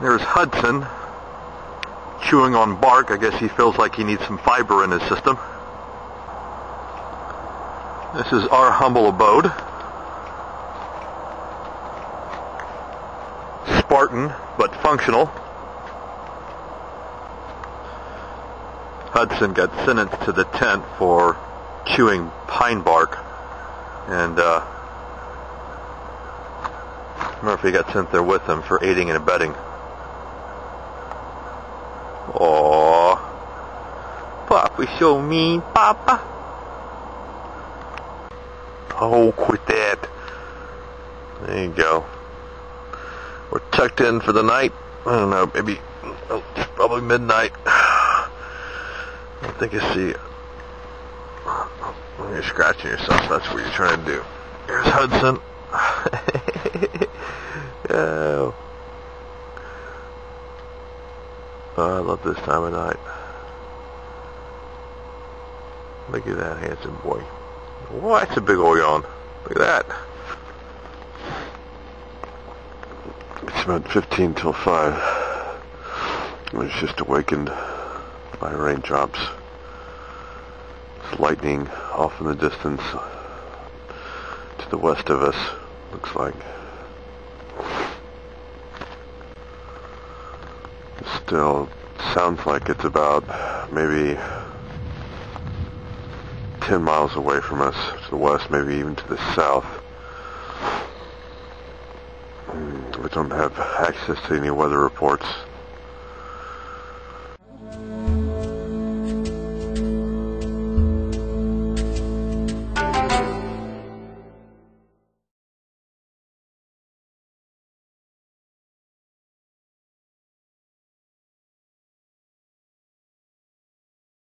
There's Hudson chewing on bark. I guess he feels like he needs some fiber in his system. This is our humble abode. Spartan, but functional. Hudson got sentenced to the tent for chewing pine bark. And, uh, Murphy got sent there with him for aiding and abetting. Aww. Papa so mean, Papa. Oh, quit that. There you go. We're tucked in for the night. I don't know, maybe, oh, probably midnight. I think I see it. You're scratching yourself, that's what you're trying to do. Here's Hudson. oh. Oh, I love this time of night. Look at that handsome boy. Whoa, that's a big old yawn. Look at that. It's about 15 till 5. I was just awakened by raindrops. Lightning off in the distance to the west of us, looks like. Still sounds like it's about maybe 10 miles away from us to the west, maybe even to the south. We don't have access to any weather reports